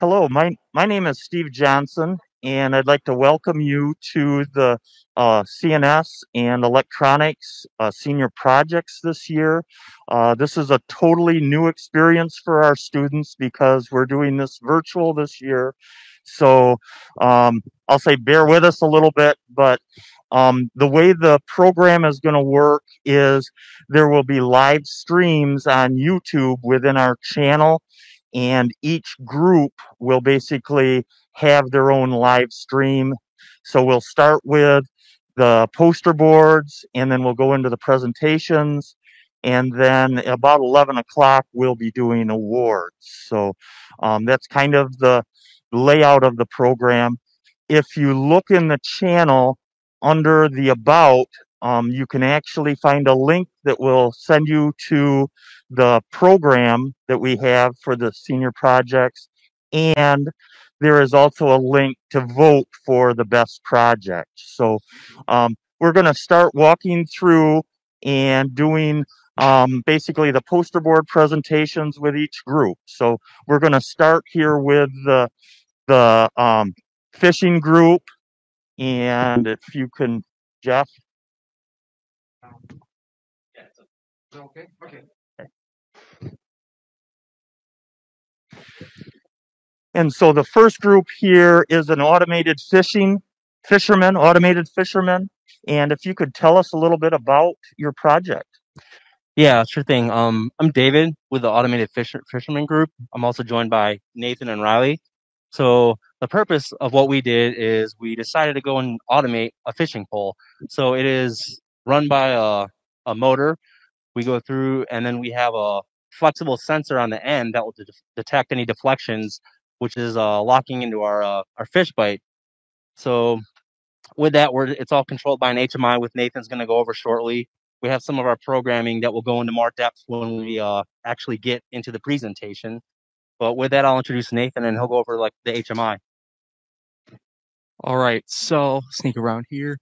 Hello, my my name is Steve Johnson, and I'd like to welcome you to the uh, CNS and Electronics uh, Senior Projects this year. Uh, this is a totally new experience for our students because we're doing this virtual this year. So um, I'll say bear with us a little bit, but um, the way the program is going to work is there will be live streams on YouTube within our channel and each group will basically have their own live stream. So we'll start with the poster boards and then we'll go into the presentations. And then about 11 o'clock, we'll be doing awards. So um, that's kind of the layout of the program. If you look in the channel under the About, um, you can actually find a link that will send you to the program that we have for the senior projects. And there is also a link to vote for the best project. So um, we're going to start walking through and doing um, basically the poster board presentations with each group. So we're going to start here with the, the um, fishing group. And if you can, Jeff. Okay, okay. And so the first group here is an automated fishing fisherman, automated fisherman. And if you could tell us a little bit about your project. Yeah, sure thing. Um, I'm David with the Automated Fisher- Fisherman Group. I'm also joined by Nathan and Riley. So the purpose of what we did is we decided to go and automate a fishing pole. So it is run by a, a motor. We go through and then we have a flexible sensor on the end that will de- detect any deflections, which is uh, locking into our uh, our fish bite. So with that, we're it's all controlled by an HMI, with Nathan's going to go over shortly. We have some of our programming that will go into more depth when we uh, actually get into the presentation. But with that, I'll introduce Nathan, and he'll go over like the HMI. All right, so sneak around here.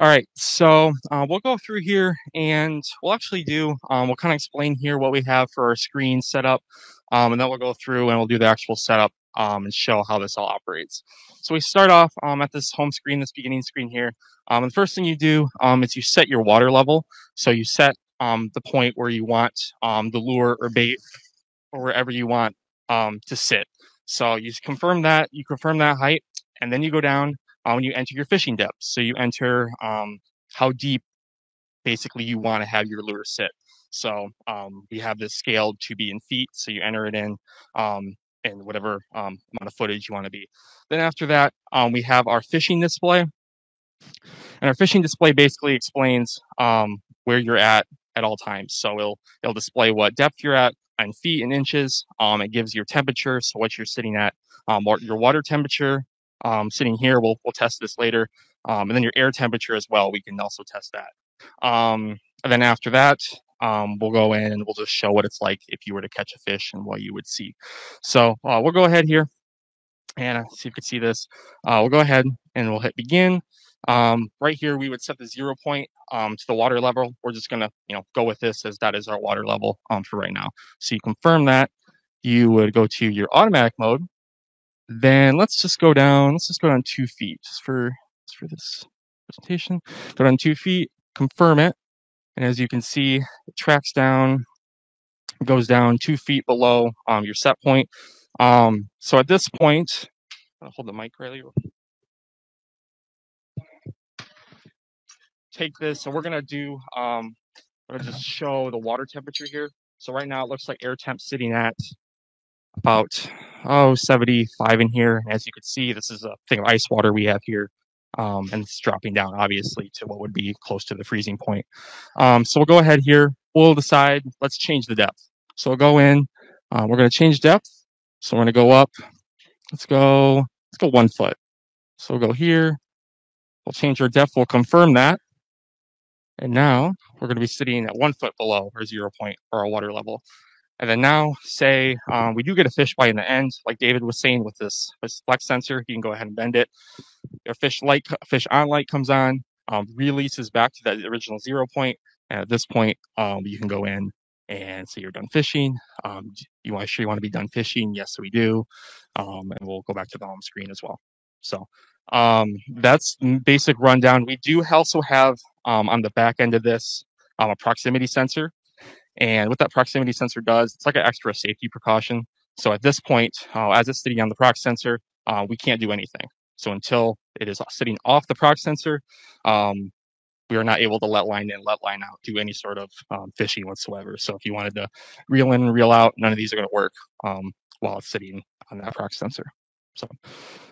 All right, so uh, we'll go through here and we'll actually do, um, we'll kind of explain here what we have for our screen setup, um, and then we'll go through and we'll do the actual setup um, and show how this all operates. So we start off um, at this home screen, this beginning screen here. Um, the first thing you do um, is you set your water level. So you set the point where you want the lure or bait or wherever you want to sit. So you confirm that, you confirm that height, and then you go down uh, when you enter your fishing depth. So you enter um, how deep basically you want to have your lure sit. So um, we have this scaled to be in feet. So you enter it in um, in whatever um, amount of footage you want to be. Then after that, um, we have our fishing display. And our fishing display basically explains um, where you're at at all times. So it'll it'll display what depth you're at in feet and inches. It gives your temperature, so what you're sitting at, um, what your water temperature. Um, sitting here, we'll we'll test this later, um, and then your air temperature as well. We can also test that. Um, and then after that, um, we'll go in and we'll just show what it's like if you were to catch a fish and what you would see. So uh, we'll go ahead here and uh, see if you can see this. Uh, we'll go ahead and we'll hit begin. Um, right here, we would set the zero point um, to the water level. We're just gonna, you know, go with this as that is our water level um, for right now. So you confirm that. You would go to your automatic mode. Then let's just go down. Let's just go down two feet just for just for this presentation. Go down two feet. Confirm it. And as you can see, it tracks down, goes down two feet below um, your set point. Um, so at this point, I'll hold the mic, really. Take this, so we're gonna do. Um, I'm gonna just show the water temperature here. So right now it looks like air temp sitting at about oh 75 in here. As you can see, this is a thing of ice water we have here. Um, and it's dropping down obviously to what would be close to the freezing point. Um, so we'll go ahead here. We'll decide. Let's change the depth. So we'll go in. Uh, we're going to change depth. So we're going to go up. Let's go. Let's go one foot. So we'll go here. We'll change our depth. We'll confirm that. And now we're going to be sitting at one foot below our zero point or our water level. And then now, say um, we do get a fish bite in the end, like David was saying with this, this flex sensor, you can go ahead and bend it. Your fish light, fish on light comes on, um, releases back to that original zero point. and at this point, um, you can go in and say you're done fishing. Um, you want to sure you want to be done fishing? Yes, we do. Um, and we'll go back to the home screen as well. So um, that's basic rundown. We do also have on the back end of this a proximity sensor. And what that proximity sensor does, it's like an extra safety precaution. So at this point, uh, as it's sitting on the prox sensor, uh, we can't do anything. So until it is sitting off the prox sensor, um, we are not able to let line in, let line out, do any sort of um, fishing whatsoever. So if you wanted to reel in, reel out, none of these are going to work um, while it's sitting on that prox sensor. So,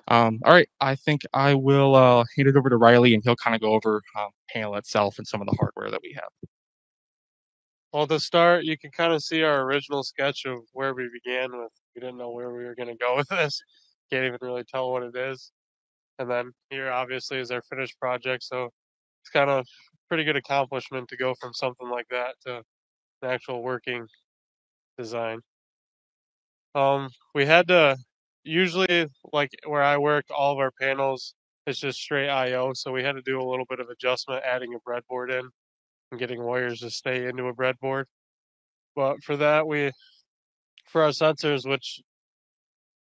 um, all right, I think I will uh, hand it over to Riley, and he'll kind of go over um, panel itself and some of the hardware that we have. Well, to start, you can kind of see our original sketch of where we began with. We didn't know where we were going to go with this. Can't even really tell what it is. And then here, obviously, is our finished project. So it's kind of pretty good accomplishment to go from something like that to an actual working design. Um, we had to usually like where I work, all of our panels it's just straight I/O, so we had to do a little bit of adjustment, adding a breadboard in and getting wires to stay into a breadboard. But for that, we for our sensors, which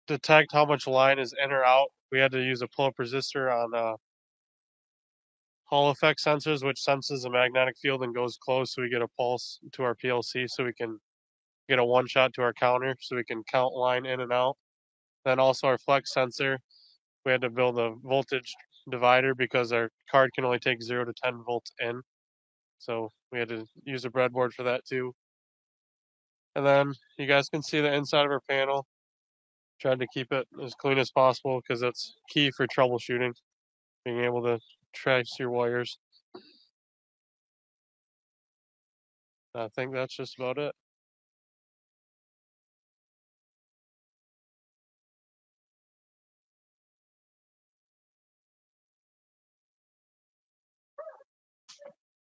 detect how much line is in or out, we had to use a pull-up resistor on uh, Hall effect sensors, which senses a magnetic field and goes close, so we get a pulse to our PLC, so we can get a one shot to our counter, so we can count line in and out. Then also our flex sensor, we had to build a voltage divider because our card can only take zero to 10 volts in. So we had to use a breadboard for that too. And then you guys can see the inside of our panel. Tried to keep it as clean as possible because that's key for troubleshooting, being able to trace your wires. I think that's just about it.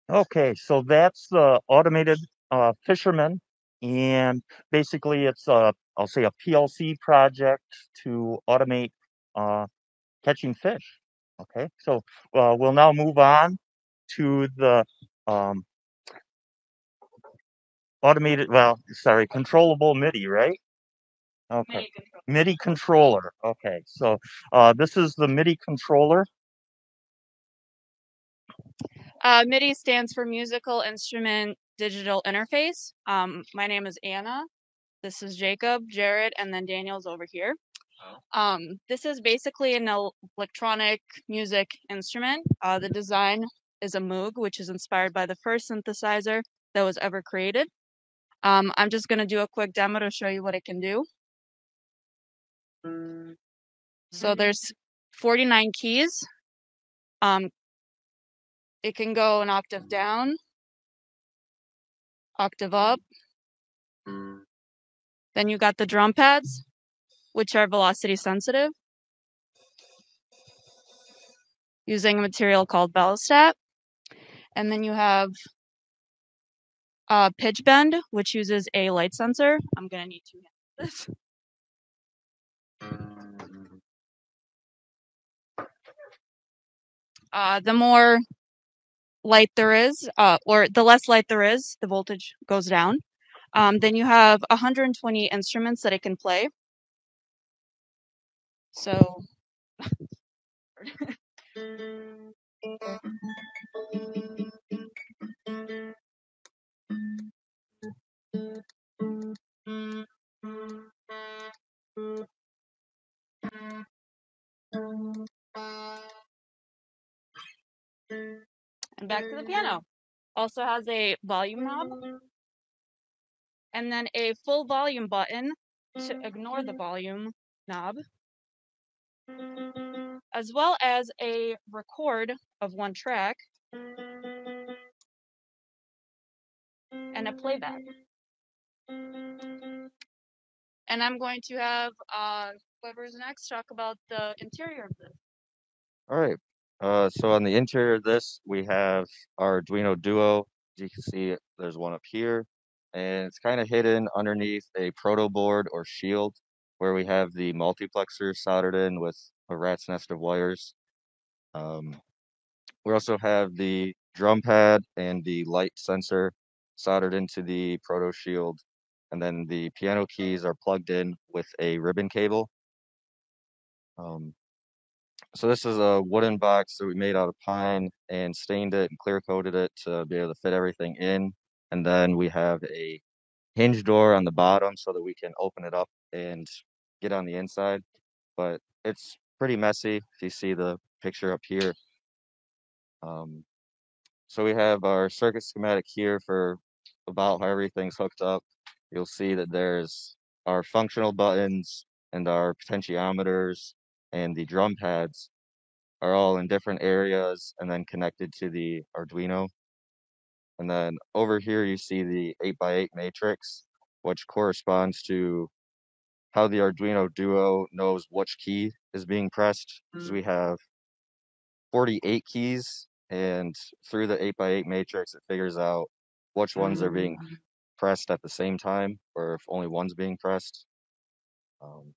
Okay, so that's the automated uh, fisherman, and basically it's a I'll say a PLC project to automate uh, catching fish. Okay, so uh, we'll now move on to the um, automated. Well, sorry, controllable MIDI, right? Okay, MIDI controller. Okay, so uh, this is the MIDI controller. Uh, MIDI stands for Musical Instrument Digital Interface. Um, my name is Anna. This is Jacob, Jared, and then Daniel's over here. Um, this is basically an electronic music instrument. Uh, the design is a Moog, which is inspired by the first synthesizer that was ever created. Um, I'm just going to do a quick demo to show you what it can do. So there's 49 keys. Um, it can go an octave down, octave up. Then you got the drum pads, which are velocity sensitive, using a material called Velostat. And then you have uh, pitch bend, which uses a light sensor. I'm gonna need two hands. for this. Uh, the more light there is, uh, or the less light there is, the voltage goes down. Um, then you have 120 instruments that it can play. So. And back to the mm-hmm. piano. Also has a volume knob. Mm-hmm. And then a full volume button to ignore the mm-hmm. volume knob. As well as a record of one track. And a playback. And I'm going to have uh, whoever's next talk about the interior of this. All right. Uh, so on the interior of this, we have our Arduino Due. You can see, there's one up here, and it's kind of hidden underneath a proto board or shield where we have the multiplexer soldered in with a rat's nest of wires. Um, we also have the drum pad and the light sensor soldered into the proto shield, and then the piano keys are plugged in with a ribbon cable. Um, so this is a wooden box that we made out of pine and stained it and clear coated it to be able to fit everything in. And then we have a hinge door on the bottom so that we can open it up and get on the inside. But it's pretty messy if you see the picture up here. Um, so we have our circuit schematic here for about how everything's hooked up. You'll see that there's our functional buttons and our potentiometers and the drum pads are all in different areas and then connected to the Arduino. And then over here you see the 8x8 matrix, which corresponds to how the Arduino Due knows which key is being pressed. Because we have 48 keys, and through the 8x8 matrix, it figures out which ones are being pressed at the same time, or if only one's being pressed. Um,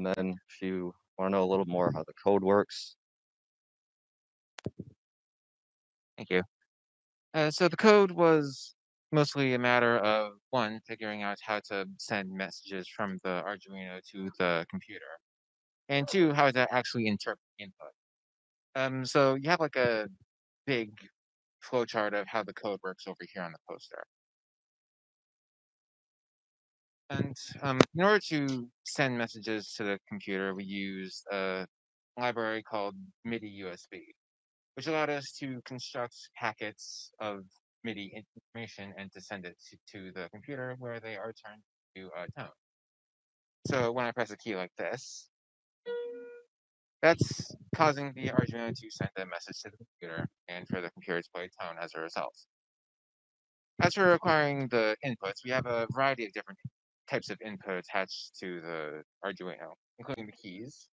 and then if you want to know a little more how the code works, Thank you. Uh, so the code was mostly a matter of one, figuring out how to send messages from the Arduino to the computer, and two, how to actually interpret input. Um, so you have like a big flowchart of how the code works over here on the poster. And um, in order to send messages to the computer, we used a library called MIDI USB, which allowed us to construct packets of MIDI information and to send it to, to the computer where they are turned to a tone. So when I press a key like this, that's causing the Arduino to send a message to the computer and for the computer to play tone as a result. As for acquiring the inputs, we have a variety of different types of input attached to the Arduino, including the keys,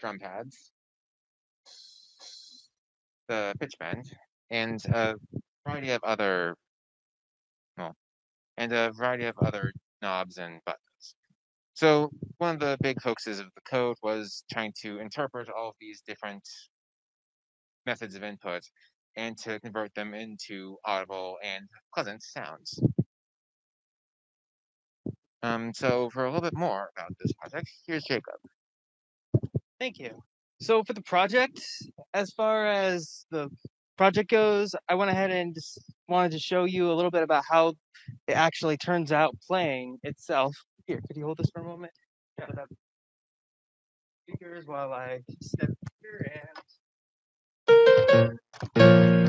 drum pads, the pitch bend, and a variety of other, well, and a variety of other knobs and buttons. So one of the big focuses of the code was trying to interpret all of these different methods of input and to convert them into audible and pleasant sounds. Um, so for a little bit more about this project, here's Jacob. Thank you. So for the project, as far as the project goes, I went ahead and just wanted to show you a little bit about how it actually turns out playing itself. Here, could you hold this for a moment? Yeah. Speakers while I step here and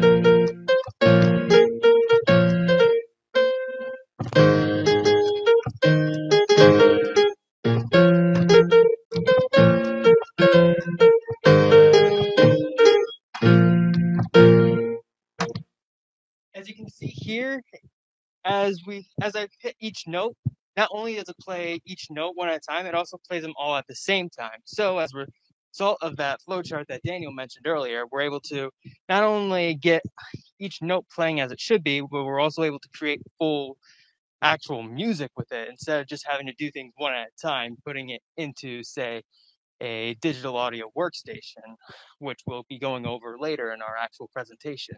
as you can see here, as we as I hit each note, not only does it play each note one at a time, it also plays them all at the same time. So as a result of that flowchart that Daniel mentioned earlier, we're able to not only get each note playing as it should be, but we're also able to create full actual music with it instead of just having to do things one at a time, putting it into, say, a digital audio workstation, which we'll be going over later in our actual presentation.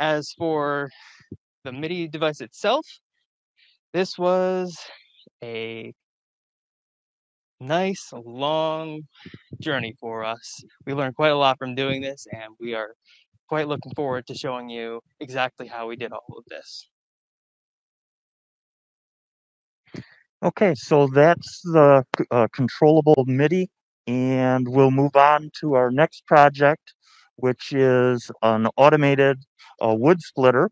As for the MIDI device itself, this was a nice long journey for us. We learned quite a lot from doing this, and we are quite looking forward to showing you exactly how we did all of this. Okay, so that's the uh, controllable MIDI, and we'll move on to our next project, which is an automated uh, wood splitter.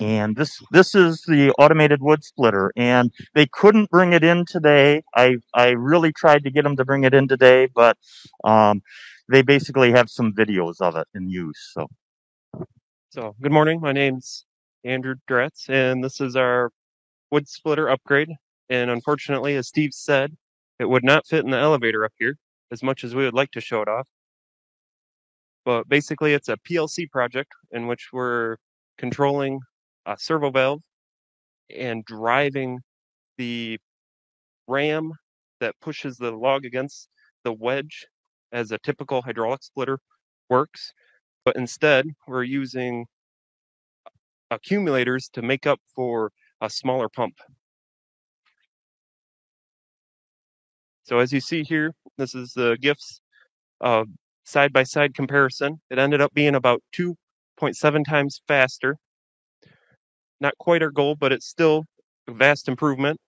and this this is the automated wood splitter and they couldn't bring it in today i i really tried to get them to bring it in today but um they basically have some videos of it in use so So, good morning. My name's Andrew Gretz, and this is our wood splitter upgrade. And unfortunately, as Steve said, it would not fit in the elevator up here as much as we would like to show it off. But basically, it's a PLC project in which we're controlling a servo valve and driving the ram that pushes the log against the wedge as a typical hydraulic splitter works, but instead we're using accumulators to make up for a smaller pump. So as you see here, this is the GIFs uh, side by side comparison. It ended up being about 2.7 times faster. Not quite our goal, but it's still a vast improvement.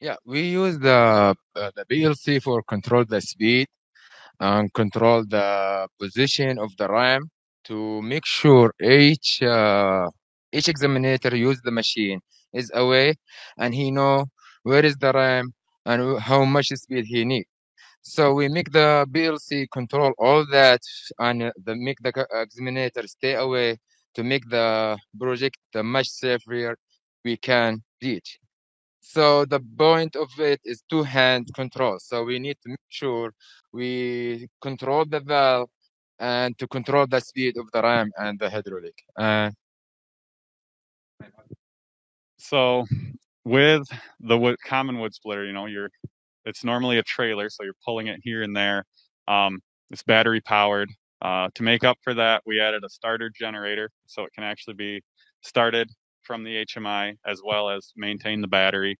Yeah, we use the uh, the PLC for control the speed and control the position of the RAM to make sure each uh, each examinator use the machine is away and he know where is the RAM and how much speed he need. So we make the PLC control all that and uh, the make the examinator stay away to make the project the much safer we can reach. So the point of it is two hand control. So we need to make sure we control the valve and to control the speed of the ram and the hydraulic. Uh, so with the wood, common wood splitter, you know, you're it's normally a trailer, so you're pulling it here and there. Um, it's battery powered. Uh, to make up for that, we added a starter generator, so it can actually be started from the HMI as well as maintain the battery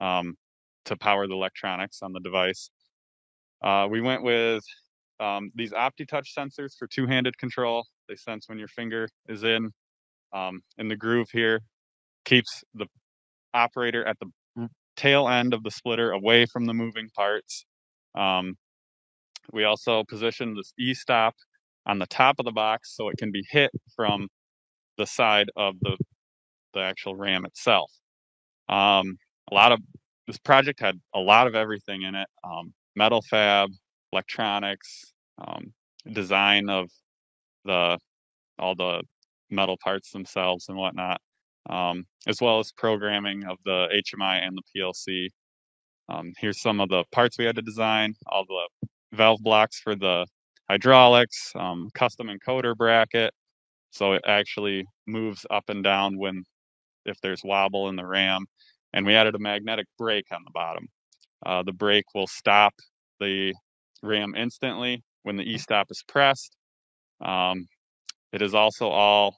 um, to power the electronics on the device. Uh, we went with um, these OptiTouch sensors for two-handed control. They sense when your finger is in um, in the groove here, keeps the operator at the tail end of the splitter away from the moving parts. Um, we also positioned this e-stop on the top of the box so it can be hit from the side of the the actual RAM itself. Um, a lot of this project had a lot of everything in it: um, metal fab, electronics, um, design of the all the metal parts themselves and whatnot um, as well as programming of the HMI and the PLC. Um, here's some of the parts we had to design, all the valve blocks for the hydraulics, um, custom encoder bracket, so it actually moves up and down when if there's wobble in the RAM. And we added a magnetic brake on the bottom. Uh, the brake will stop the RAM instantly when the e-stop is pressed. Um, it is also all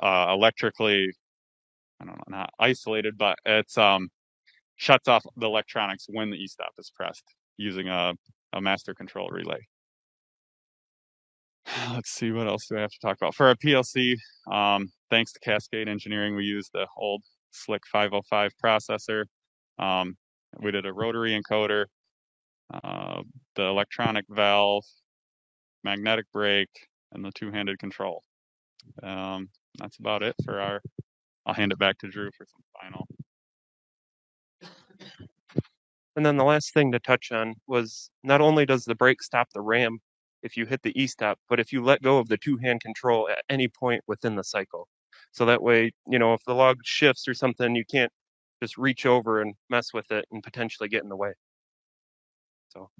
uh, electrically, I don't know, not isolated, but it's um, shuts off the electronics when the e-stop is pressed using a, a master control relay. Let's see, what else do I have to talk about? For our PLC, um, thanks to Cascade Engineering, we used the old SLC 505 processor. Um, we did a rotary encoder, uh, the electronic valve, magnetic brake, and the two-handed control. Um, that's about it for our. I'll hand it back to Drew for some final. And then the last thing to touch on was not only does the brake stop the ram if you hit the e-stop, but if you let go of the two-hand control at any point within the cycle. So that way, you know, if the log shifts or something, you can't just reach over and mess with it and potentially get in the way. So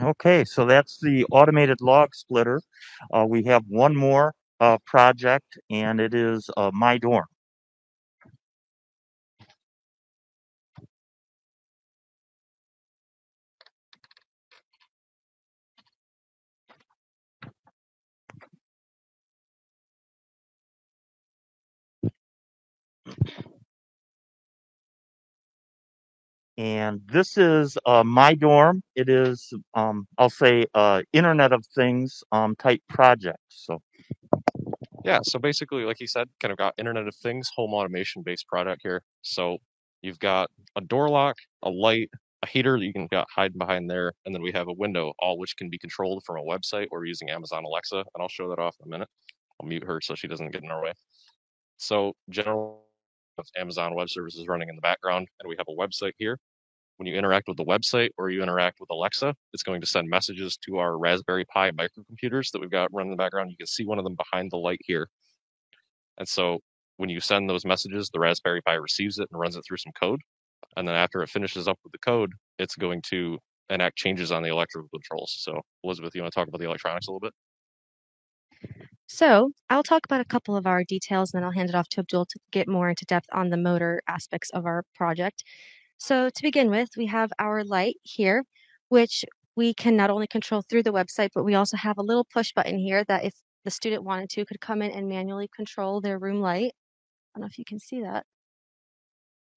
Okay, so that's the automated log splitter. Uh, we have one more uh, project, and it is uh, My Dorm. And this is uh, my dorm. It is, um, I'll say, uh, Internet of Things um, type project. So Yeah, so basically, like you said, kind of got Internet of Things, home automation based product here. So you've got a door lock, a light, a heater that you can got hide behind there, and then we have a window, all which can be controlled from a website or using Amazon Alexa, and I'll show that off in a minute. I'll mute her so she doesn't get in our way. So general Amazon Web Services running in the background, and we have a website here. When you interact with the website or you interact with Alexa, it's going to send messages to our Raspberry Pi microcomputers that we've got running in the background. You can see one of them behind the light here. And so when you send those messages, the Raspberry Pi receives it and runs it through some code. And then after it finishes up with the code, it's going to enact changes on the electrical controls. So Elizabeth, you want to talk about the electronics a little bit? So I'll talk about a couple of our details, and then I'll hand it off to Abdul to get more into depth on the motor aspects of our project. So to begin with, we have our light here, which we can not only control through the website, but we also have a little push button here that if the student wanted to, could come in and manually control their room light. I don't know if you can see that.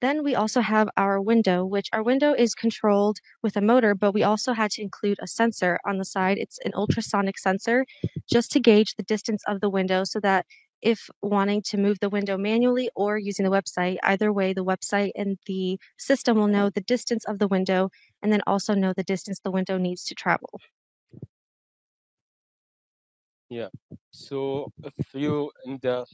Then we also have our window, which our window is controlled with a motor, but we also had to include a sensor on the side. It's an ultrasonic sensor just to gauge the distance of the window so that if wanting to move the window manually or using the website, either way, the website and the system will know the distance of the window and then also know the distance the window needs to travel. Yeah. So if you in the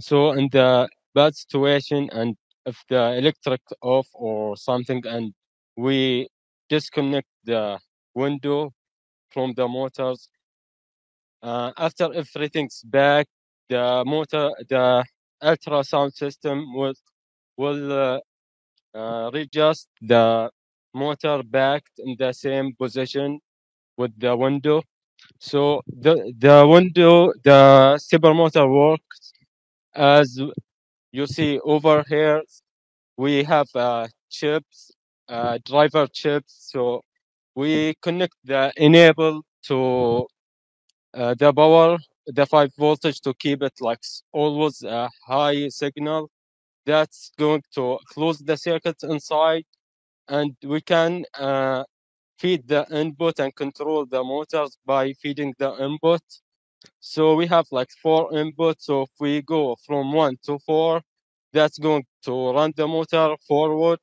so in the bad situation and if the electric off or something and we disconnect the window from the motors uh, after everything's back the motor the ultrasound system will will uh, uh, readjust the motor back in the same position with the window. So the the window the stepper motor works as you see over here. We have uh, chips uh, driver chips. So we connect the enable to uh, the power the 5 voltage to keep it like always a high signal that's going to close the circuit inside and we can uh, feed the input and control the motors by feeding the input so we have like four inputs. So if we go from one to four, that's going to run the motor forward.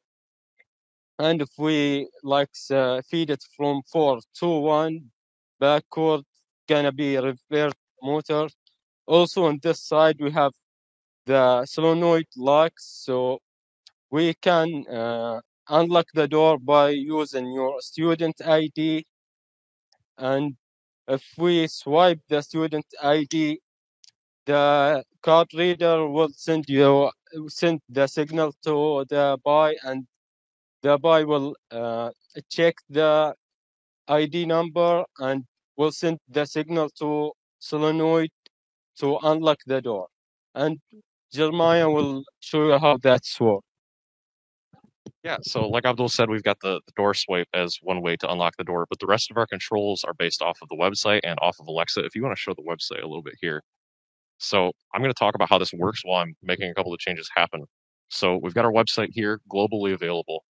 And if we like uh, feed it from four to one backward, gonna be revert motor. Also on this side we have the solenoid locks, so we can uh, unlock the door by using your student ID. And if we swipe the student ID, the card reader will send you send the signal to the buy and the buy will uh, check the ID number and will send the signal to solenoid to unlock the door. And mm-hmm. Jeremiah will show you how that's work. Yeah, so like Abdul said, we've got the, the door swipe as one way to unlock the door, but the rest of our controls are based off of the website and off of Alexa. If you want to show the website a little bit here. So I'm going to talk about how this works while I'm making a couple of changes happen. So we've got our website here globally available.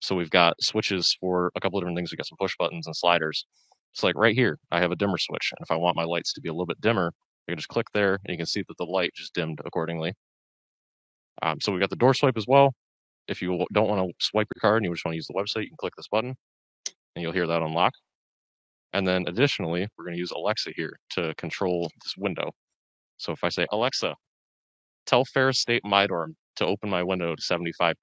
So we've got switches for a couple of different things. We've got some push buttons and sliders. It's like right here, I have a dimmer switch. And if I want my lights to be a little bit dimmer, I can just click there and you can see that the light just dimmed accordingly. Um, so we've got the door swipe as well. If you don't want to swipe your card and you just want to use the website, you can click this button and you'll hear that unlock. And then additionally, we're going to use Alexa here to control this window. So if I say, Alexa, tell Ferris State my dorm to open my window to 75%.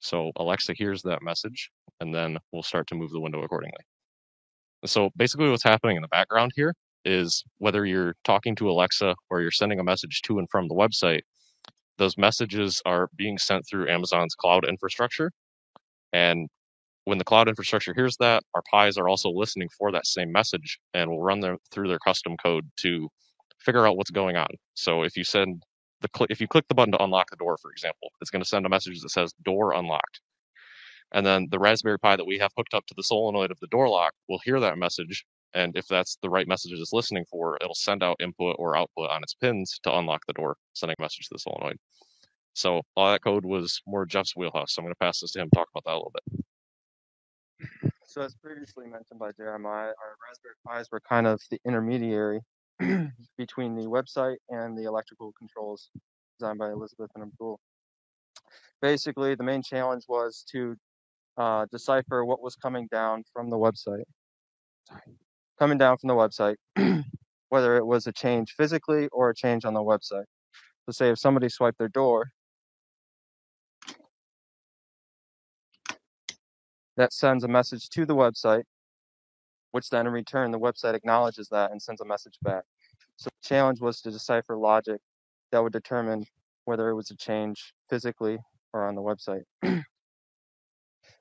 So Alexa hears that message and then we'll start to move the window accordingly. So basically what's happening in the background here is whether you're talking to Alexa or you're sending a message to and from the website, those messages are being sent through Amazon's cloud infrastructure. And when the cloud infrastructure hears that, our Pis are also listening for that same message and will run them through their custom code to figure out what's going on. So if you send the cl- if you click the button to unlock the door, for example, it's going to send a message that says door unlocked. And then the Raspberry Pi that we have hooked up to the solenoid of the door lock will hear that message. And if that's the right message it's listening for, it'll send out input or output on its pins to unlock the door, sending a message to the solenoid. So all that code was more Jeff's wheelhouse. So I'm going to pass this to him talk about that a little bit. So as previously mentioned by Jeremiah, our Raspberry Pis were kind of the intermediary between the website and the electrical controls designed by Elizabeth and Abdul. Basically, the main challenge was to uh, decipher what was coming down from the website. Sorry. Coming down from the website, whether it was a change physically or a change on the website. So say if somebody swiped their door, that sends a message to the website, which then in return the website acknowledges that and sends a message back. So the challenge was to decipher logic that would determine whether it was a change physically or on the website.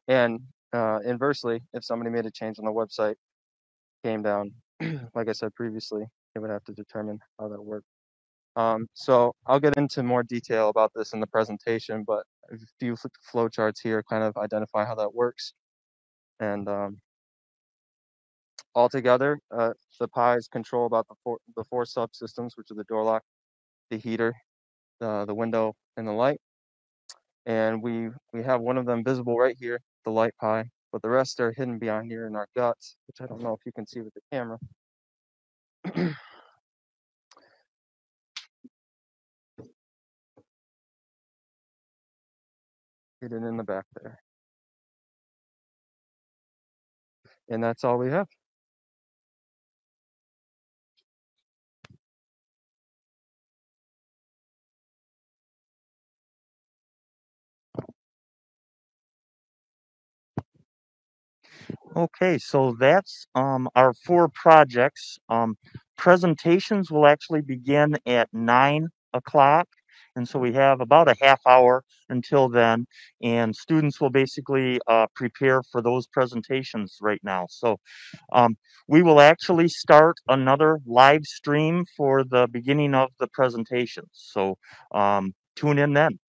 and uh, inversely, if somebody made a change on the website, came down, like I said previously, it would have to determine how that worked. Um, so I'll get into more detail about this in the presentation, but a few flowcharts here kind of identify how that works. And um, altogether, uh, the Pis control about the four, the four subsystems, which are the door lock, the heater, the, the window, and the light. And we, we have one of them visible right here, the light Pi, but the rest are hidden behind here in our guts, which I don't know if you can see with the camera. hidden in the back there. And that's all we have. Okay, so that's um, our four projects. Um, presentations will actually begin at nine o'clock. And so we have about a half hour until then, and students will basically uh, prepare for those presentations right now. So um, we will actually start another live stream for the beginning of the presentations. So um, tune in then.